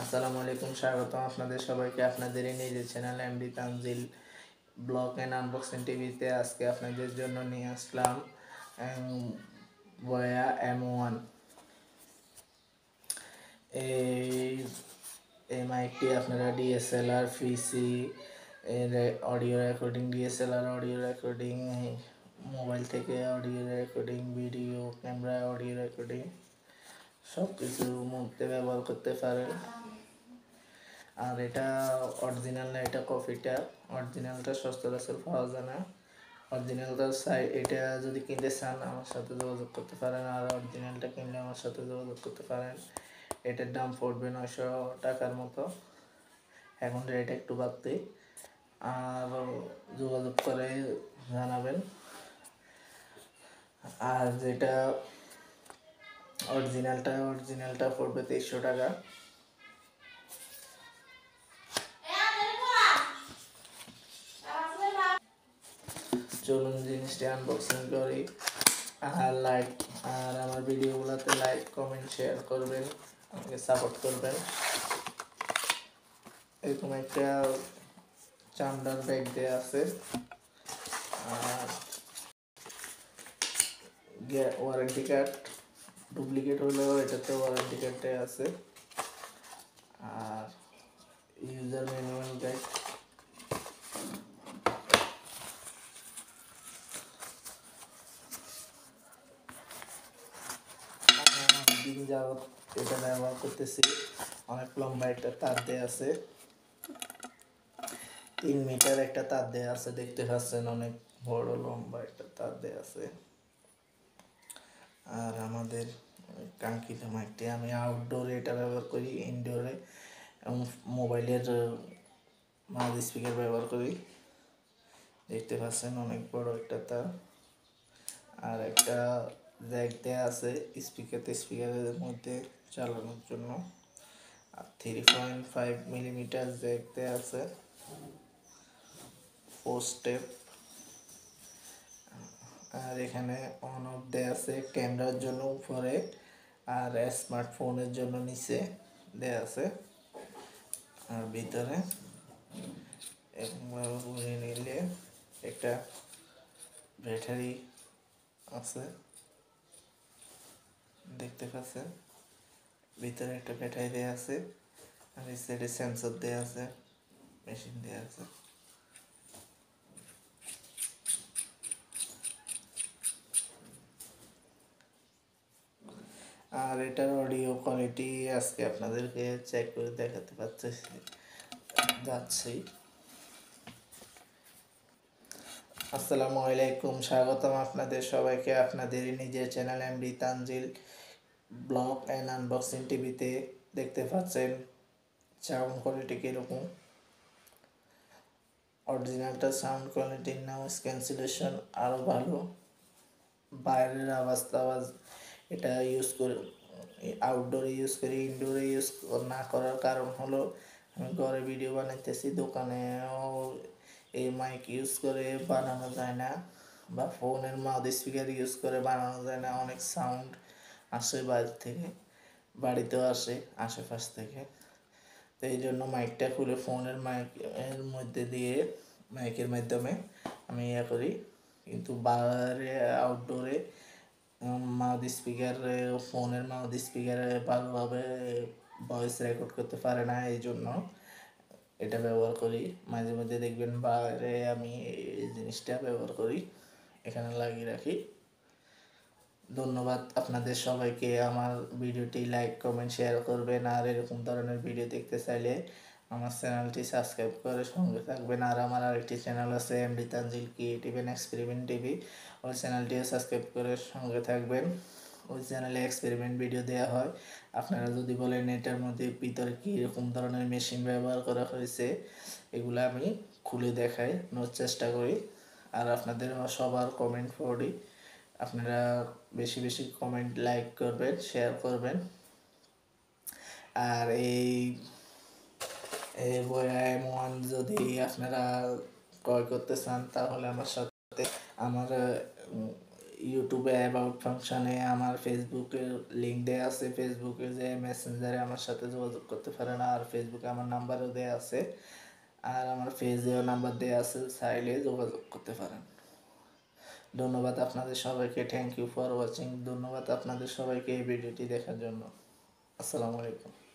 আসসালামু আলাইকুম স্বাগত আপনাদের সবাইকে আপনাদের এই নিজের channel MD Tanzil blog and unboxing টিভিতে আজকে আপনাদের জন্য নিয়ে আসলাম বয়া এম ওয়ান এই এই মাইকটি আপনারা DSLR PC audio recording DSLR audio recording mobile থেকে audio recording video camera audio recording সব কিছুর মধ্যে ব্যবহার করতে পারেন। আর এটা অরিজিনাল না, এটা কপিটা অরিজিনালটা সস্তা সচরাচর পাওয়া যায় না। অরিজিনালটা সাই, এটা যদি কিনতে চান, আমার সাথে যোগাযোগ করতে পারেন। আর অরিজিনালটা কিনলে আমার সাথে যোগাযোগ করতে পারেন। এটার দাম পড়বে নয়শো টাকার মতো। এখন রেট একটু বাড়তে। আর যোগাযোগ করে জানাবেন। আর যেটা অরিজিনালটা অরিজিনালটা পড়বে তেইশশো টাকা। চলুন জিনিসটি আনবক্সিং করি। আর লাইক আর আমার ভিডিওগুলোতে লাইক কমেন্ট শেয়ার করবেন, আমাকে সাপোর্ট করবেন। এরকম একটা চামড়ার ব্যাগ দেওয়া আছে। আর ওয়ারেন্টি কার্ড ডুপ্লিকেট হলেও এটাতে ওয়ারেন্টি কার্ডে আছে। আর ইউজার ম্যানুয়াল গাইড দিন যাবত এটা ব্যবহার করতেছি। অনেক লম্বা একটা তার দেয়া আছে। তিন মিটার একটা তার দেয়া আছে, দেখতে পাচ্ছেন অনেক বড় লম্বা একটা তার দেয়া আছে। আর আমাদের কাঙ্ক্ষিত মাইকটি, আমি আউটডোরে এটা ব্যবহার করি ইনডোরে এবং মোবাইলের মাউথ স্পিকার ব্যবহার করি। দেখতে পাচ্ছেন অনেক বড় একটা তার। আর একটা জ্যাক দেওয়া আছে স্পিকার স্পিকারের মধ্যে চালানোর জন্য। আর three point five millimetre jack দেওয়া আছে। ফোর স্টেপ আর এখানে অন অফ দেওয়া আছে ক্যামেরার জন্য উপরে, আর স্মার্টফোনের জন্য নিচে দেওয়া আছে। আর ভিতরে নিলে একটা ব্যাটারি আছে। দেখতে পাচ্ছেন? ভিতরে একটা ব্যাটারি দেওয়া আছে আর এই সাইডে সেন্সর দেওয়া আছে মেশিন দেওয়া আছে। আর এটার অডিও কোয়ালিটি আজকে আপনাদেরকে চেক করে দেখাতে পারছি যাচ্ছি। আসসালামু আলাইকুম, স্বাগতম আপনাদের সবাইকে আপনাদের নিজের channel MD Tanzil blog and unboxing টিভিতে দেখতে পাচ্ছেন সাউন্ড কোয়ালিটি কীরকম। অরিজিনালটা সাউন্ড কোয়ালিটির নাম ক্যান্সেলেশন আরও ভালো। বাইরের আওয়াজ টাওয়াজ এটা ইউজ করে আউটডোরে ইউজ করি ইনডোরে ইউজ না করার কারণ হলো আমি ঘরে ভিডিও বানাইতেছি, দোকানেও এই মাইক ইউজ করে বানানো যায় না বা ফোনের মাউথ স্পিকার ইউজ করে বানানো যায় না। অনেক সাউন্ড আসে বাইরে থেকে, বাড়িতেও আসে আশেপাশ থেকে। তো এই জন্য মাইকটা খুলে ফোনের মাইক এর মধ্যে দিয়ে মাইকের মাধ্যমে আমি ইয়ে করি। কিন্তু বাইরে আউটডোরে মাউথ স্পিকার ফোনের মাউথ স্পিকারে ভালোভাবে ভয়েস রেকর্ড করতে পারে না। এই জন্য এটা ব্যবহার করি। মাঝে মধ্যে দেখবেন বাইরে আমি এই জিনিসটা ব্যবহার করি। এখানে লাগিয়ে রাখি। ধন্যবাদ আপনাদের সবাইকে আমার ভিডিওটি লাইক কমেন্ট শেয়ার করবেন আর এরকম ধরনের ভিডিও দেখতে চাইলে আমার চ্যানেলটি সাবস্ক্রাইব করে সঙ্গে থাকবেন। আর আমার আরেকটি চ্যানেল আছে MD Tanzil creative and experiment TV. ওই চ্যানেলটিও সাবস্ক্রাইব করে সঙ্গে থাকবেন। ওই চ্যানেলে এক্সপেরিমেন্ট ভিডিও দেওয়া হয়। আপনারা যদি বলেন এটার মধ্যে ভিতরে কীরকম ধরনের মেশিন ব্যবহার করা হয়েছে, এগুলো আমি খুলে দেখাই নোর চেষ্টা করি। আর আপনাদের সবার কমেন্ট পড়ি। আপনারা বেশি বেশি কমেন্ট লাইক করবেন শেয়ার করবেন। আর এই বয়াম ওয়ান যদি আপনারা ক্রয় করতে চান, তাহলে আমার সাথে আমার ইউটিউবে অ্যাবাউট ফাংশনে আমার ফেসবুকের লিঙ্ক দেওয়া আছে। ফেসবুকে যে মেসেঞ্জারে আমার সাথে যোগাযোগ করতে পারেন আর ফেসবুকে আমার নাম্বারও দেওয়া আছে। আর আমার পেজেও নাম্বার দেওয়া আছে, চাইলে যোগাযোগ করতে পারেন। ধন্যবাদ আপনাদের সবাইকে। থ্যাংক ইউ ফর ওয়াচিং ধন্যবাদ আপনাদের সবাইকে এই ভিডিওটি দেখার জন্য। আসসালামু আলাইকুম।